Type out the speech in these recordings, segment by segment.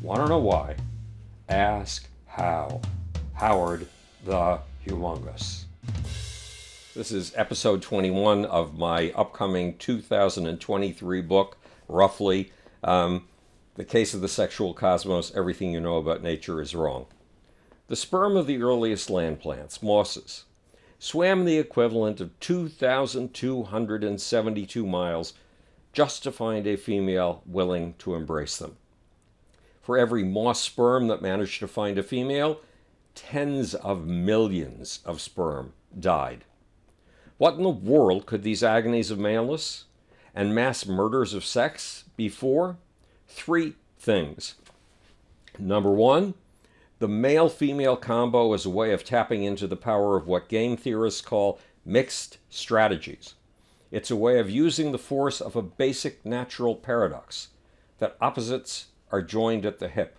Want to know why? Ask how. Howard the Humongous. This is episode 21 of my upcoming 2023 book, roughly. Um, the Case of the Sexual Cosmos Everything You Know About Nature is Wrong. The sperm of the earliest land plants, mosses, swam the equivalent of 2,272 miles just to find a female willing to embrace them. For every moss sperm that managed to find a female, tens of millions of sperm died. What in the world could these agonies of maleness and mass murders of sex be for? Three things. Number one, the male female combo is a way of tapping into the power of what game theorists call mixed strategies. It's a way of using the force of a basic natural paradox that opposites are joined at the hip.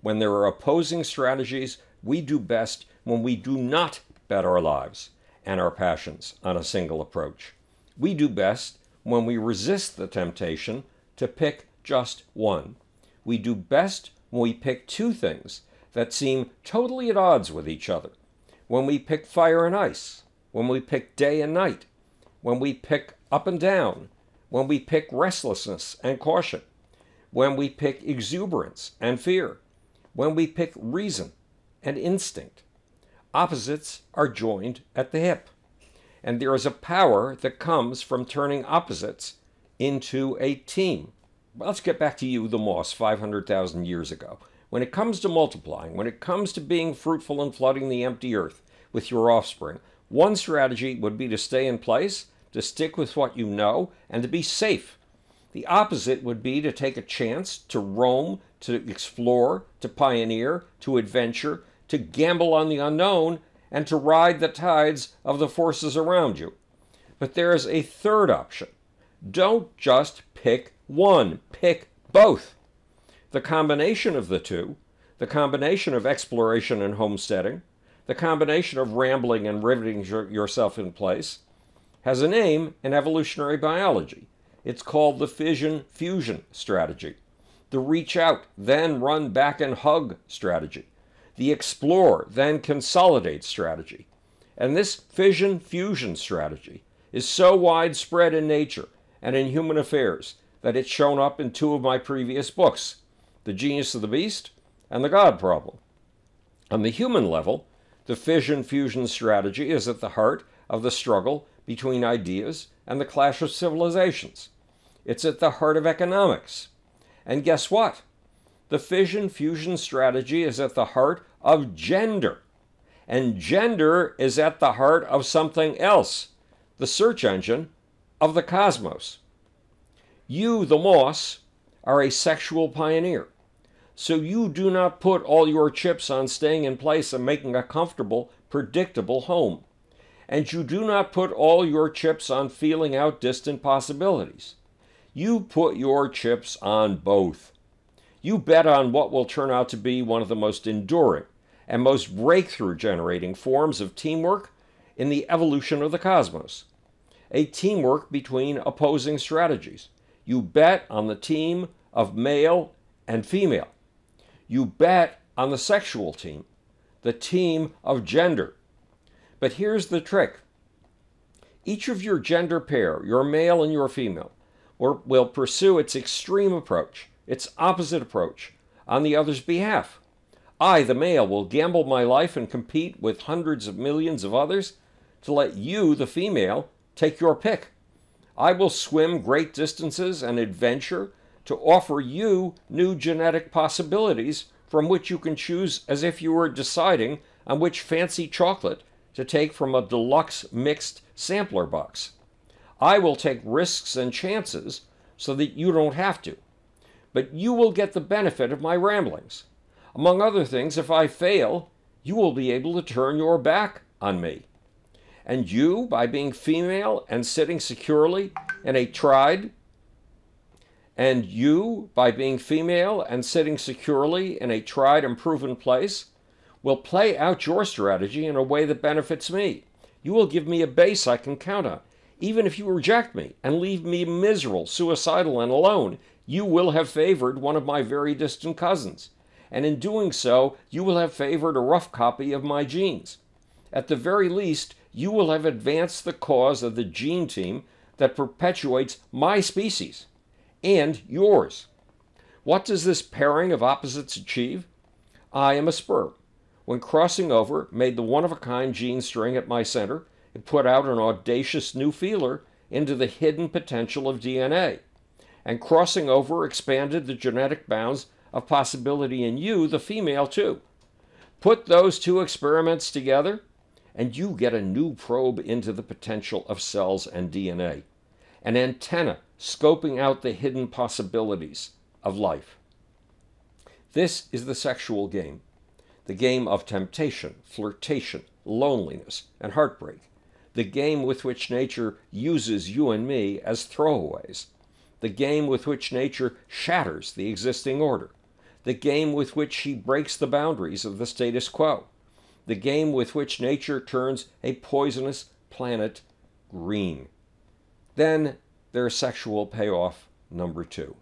When there are opposing strategies, we do best when we do not bet our lives and our passions on a single approach. We do best when we resist the temptation to pick just one. We do best when we pick two things that seem totally at odds with each other. When we pick fire and ice, when we pick day and night, when we pick up and down, when we pick restlessness and caution, when we pick exuberance and fear, when we pick reason and instinct. Opposites are joined at the hip. And there is a power that comes from turning opposites into a team. Well, let's get back to you, the moss, 500,000 years ago. When it comes to multiplying, when it comes to being fruitful and flooding the empty earth with your offspring, one strategy would be to stay in place, to stick with what you know, and to be safe. The opposite would be to take a chance, to roam, to explore, to pioneer, to adventure, to gamble on the unknown, and to ride the tides of the forces around you. But there is a third option. Don't just pick one, pick both. The combination of the two, the combination of exploration and homesteading, the combination of rambling and riveting yourself in place, has a name in evolutionary biology. It's called the fission fusion strategy, the reach out, then run back and hug strategy, the explore, then consolidate strategy. And this fission fusion strategy is so widespread in nature and in human affairs that it's shown up in two of my previous books The Genius of the Beast and The God Problem. On the human level, the fission fusion strategy is at the heart of the struggle between ideas and the clash of civilizations. It's at the heart of economics. And guess what? The fission fusion strategy is at the heart of gender. And gender is at the heart of something else the search engine of the cosmos. You, the moss, are a sexual pioneer. So you do not put all your chips on staying in place and making a comfortable, predictable home. And you do not put all your chips on feeling out distant possibilities. You put your chips on both. You bet on what will turn out to be one of the most enduring and most breakthrough generating forms of teamwork in the evolution of the cosmos. A teamwork between opposing strategies. You bet on the team of male and female. You bet on the sexual team, the team of gender. But here's the trick each of your gender pair, your male and your female, will pursue its extreme approach, its opposite approach, on the other's behalf. I, the male, will gamble my life and compete with hundreds of millions of others to let you, the female, take your pick. I will swim great distances and adventure to offer you new genetic possibilities from which you can choose as if you were deciding on which fancy chocolate to take from a deluxe mixed sampler box. I will take risks and chances so that you don't have to. But you will get the benefit of my ramblings. Among other things, if I fail, you will be able to turn your back on me. And you, by being female and sitting securely in a tried, and you, by being female and sitting securely in a tried and proven place, will play out your strategy in a way that benefits me. You will give me a base I can count on. Even if you reject me and leave me miserable, suicidal, and alone, you will have favored one of my very distant cousins, and in doing so, you will have favored a rough copy of my genes. At the very least, you will have advanced the cause of the gene team that perpetuates my species and yours. What does this pairing of opposites achieve? I am a sperm. When crossing over made the one of a kind gene string at my center, it put out an audacious new feeler into the hidden potential of DNA. And crossing over expanded the genetic bounds of possibility in you, the female, too. Put those two experiments together, and you get a new probe into the potential of cells and DNA, an antenna scoping out the hidden possibilities of life. This is the sexual game, the game of temptation, flirtation, loneliness, and heartbreak, the game with which nature uses you and me as throwaways, the game with which nature shatters the existing order, the game with which she breaks the boundaries of the status quo, the game with which nature turns a poisonous planet green. Then there's sexual payoff number two.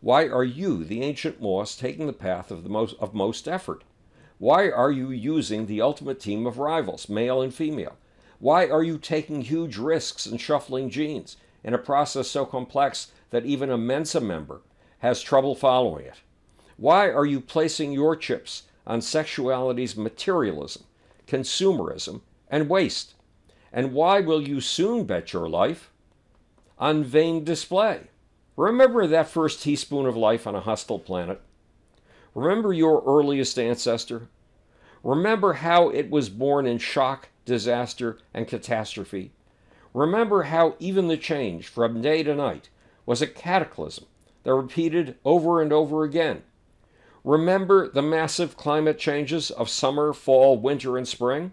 Why are you, the ancient moss, taking the path of, the most, of most effort? Why are you using the ultimate team of rivals, male and female? Why are you taking huge risks and shuffling genes in a process so complex that even a Mensa member has trouble following it? Why are you placing your chips on sexuality's materialism, consumerism, and waste? And why will you soon bet your life on vain display? Remember that first teaspoon of life on a hostile planet? Remember your earliest ancestor? Remember how it was born in shock, disaster, and catastrophe? Remember how even the change from day to night was a cataclysm that repeated over and over again? Remember the massive climate changes of summer, fall, winter, and spring?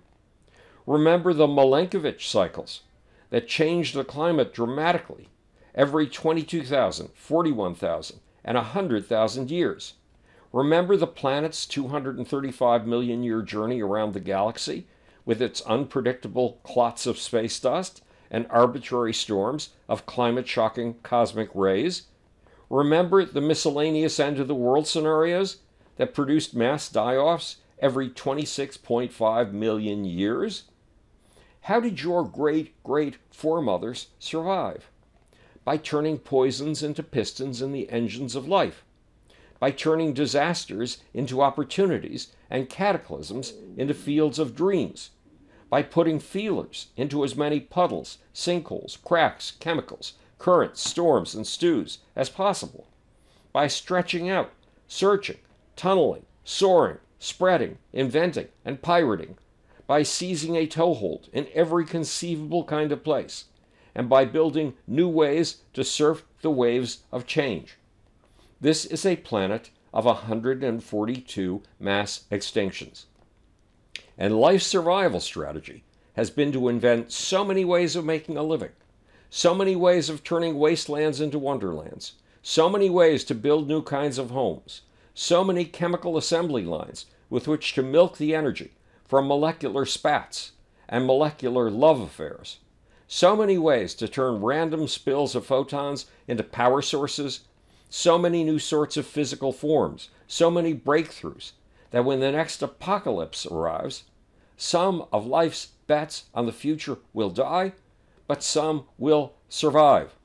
Remember the Milankovitch cycles that changed the climate dramatically every 22,000, 41,000, and 100,000 years. Remember the planet's 235 million year journey around the galaxy with its unpredictable clots of space dust and arbitrary storms of climate shocking cosmic rays? Remember the miscellaneous end of the world scenarios that produced mass die offs every 26.5 million years? How did your great great foremothers survive? by turning poisons into pistons in the engines of life, by turning disasters into opportunities and cataclysms into fields of dreams, by putting feelers into as many puddles, sinkholes, cracks, chemicals, currents, storms, and stews as possible, by stretching out, searching, tunneling, soaring, spreading, inventing, and pirating, by seizing a toehold in every conceivable kind of place and by building new ways to surf the waves of change. This is a planet of 142 mass extinctions. And life's survival strategy has been to invent so many ways of making a living, so many ways of turning wastelands into wonderlands, so many ways to build new kinds of homes, so many chemical assembly lines with which to milk the energy from molecular spats and molecular love affairs so many ways to turn random spills of photons into power sources, so many new sorts of physical forms, so many breakthroughs that when the next apocalypse arrives, some of life's bets on the future will die, but some will survive.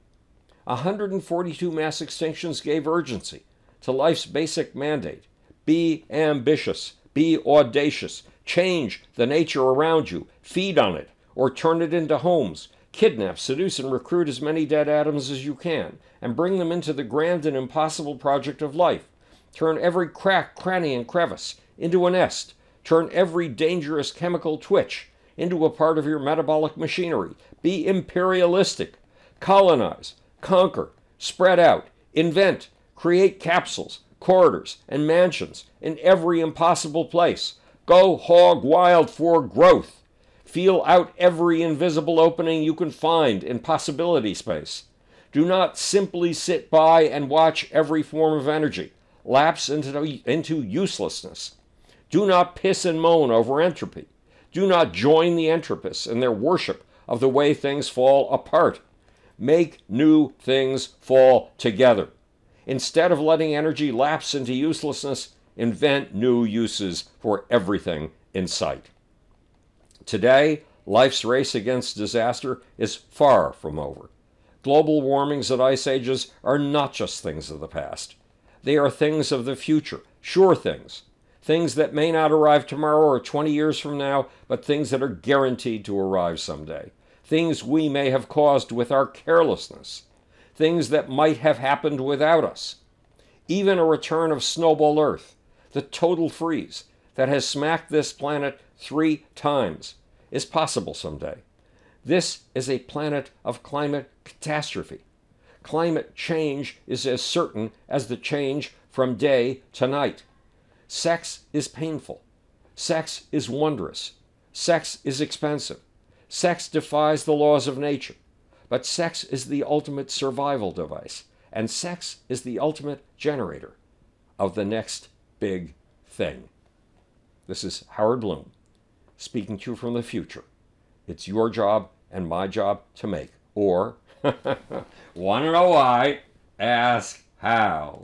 142 mass extinctions gave urgency to life's basic mandate be ambitious, be audacious, change the nature around you, feed on it, or turn it into homes, Kidnap, seduce, and recruit as many dead atoms as you can, and bring them into the grand and impossible project of life. Turn every crack, cranny, and crevice into a nest. Turn every dangerous chemical twitch into a part of your metabolic machinery. Be imperialistic. Colonize, conquer, spread out, invent, create capsules, corridors, and mansions in every impossible place. Go hog wild for growth. Feel out every invisible opening you can find in possibility space. Do not simply sit by and watch every form of energy lapse into, into uselessness. Do not piss and moan over entropy. Do not join the entropists in their worship of the way things fall apart. Make new things fall together. Instead of letting energy lapse into uselessness, invent new uses for everything in sight. Today, life's race against disaster is far from over. Global warmings and ice ages are not just things of the past. They are things of the future, sure things. Things that may not arrive tomorrow or 20 years from now, but things that are guaranteed to arrive someday. Things we may have caused with our carelessness. Things that might have happened without us. Even a return of snowball Earth, the total freeze that has smacked this planet three times, is possible someday. This is a planet of climate catastrophe. Climate change is as certain as the change from day to night. Sex is painful. Sex is wondrous. Sex is expensive. Sex defies the laws of nature. But sex is the ultimate survival device, and sex is the ultimate generator of the next big thing. This is Howard Bloom speaking to you from the future. It's your job and my job to make. Or, want to know why? Ask how.